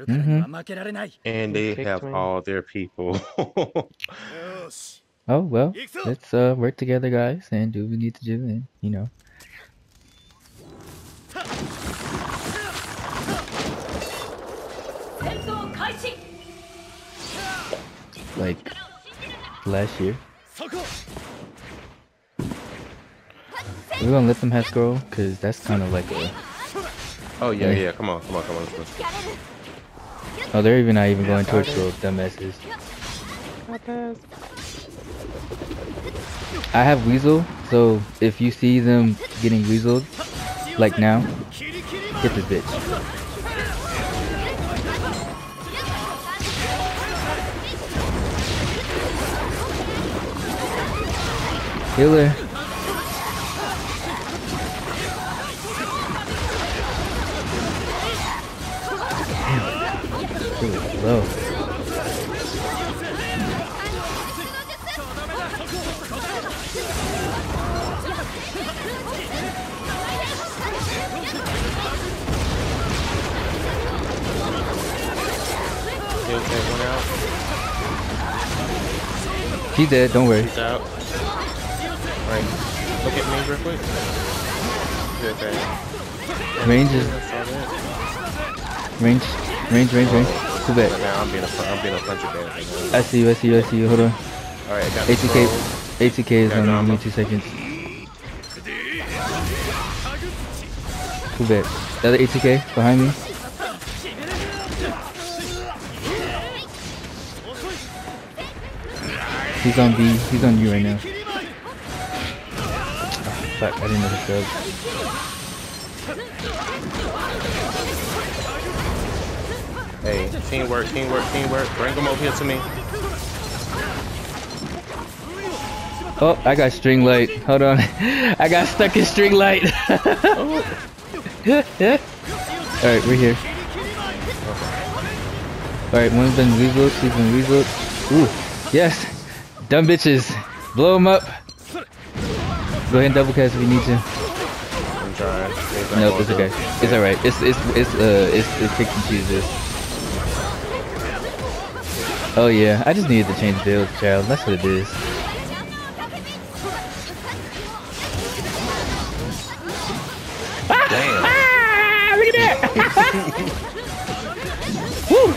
Mm-hmm. And they have all their people. oh well, let's uh, work together, guys, and do what we need to do, and you know. Like last year. We're gonna let them have scroll, cause that's kind of like a. Oh yeah, yeah. Come on, come on, come on. Come on. Oh, they're even not even going towards those dumbasses. I have Weasel, so if you see them getting Weaseled, like now, get this bitch. Healer. He low. He'll take one out. She's dead, don't worry. He's out. Right. Look at me real quick. Good thing. Range is range, range, range, range. Too bad. now I'm being a I'm being a puncher bad. I see you, I see you, I see you. Hold on. All right, got the ATK. ATK is on drama. me. Two seconds. Too bad. The other ATK behind me. He's on B. He's on you right now. Ah, fuck, I didn't know this was. Teamwork, teamwork, teamwork. Bring them over here to me. Oh, I got string light. Hold on. I got stuck in string light. Alright, we're here. Alright, one's been weaseled, she's been weaseled. Ooh, yes. Dumb bitches. Blow them up. Go ahead and double cast if you need to. I'm trying. Nope, it's okay. It's alright. It's it's it's uh it's it's pick and chooses. Oh yeah, I just needed to change builds, child. That's what it is. Damn. Ah, look at that! Woo!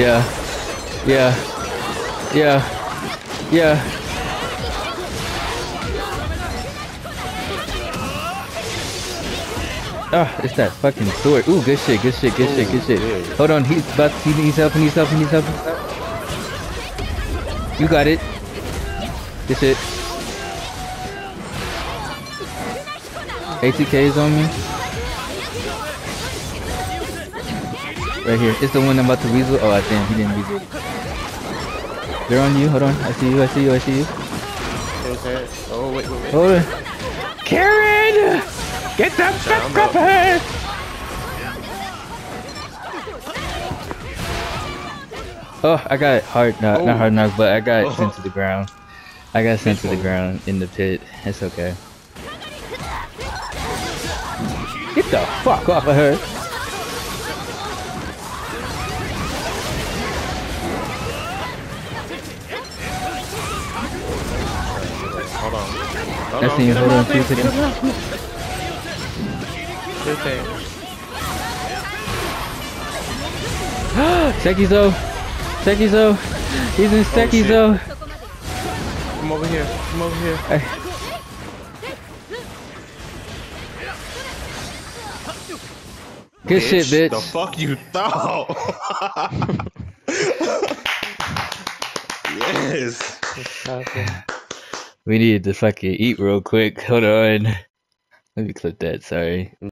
Yeah. Yeah. Yeah. Yeah. Ah, it's that fucking sword. Ooh, good shit, good shit, good shit, good shit. yeah. Hold on, he's about to, he's helping, he's helping, he's helping. You got it. Good shit. ATK is on me. Right here. It's the one I'm about to weasel. Oh, I damn, he didn't weasel. They're on you. Hold on. I see you. I see you. I see you. Oh, wait, wait, wait. Hold on. Karen! Get the fuck I'm up up. here! Oh, I got hard, knock, Oh. not hard oh. knock, but I got Oh. sent to the ground. I got sent to the oh. ground in the pit. It's okay. Get the fuck off of her! Hold on. Hold I on. see you. Get Hold him on, out two there. seconds. Good thing. Sekizo! Sekizo! He's in Sekizo! Oh, Come over here. Come over here. Hey. Good shit, bitch. The fuck you thought? yes. We needed to fucking eat real quick. Hold on. Let me clip that, sorry.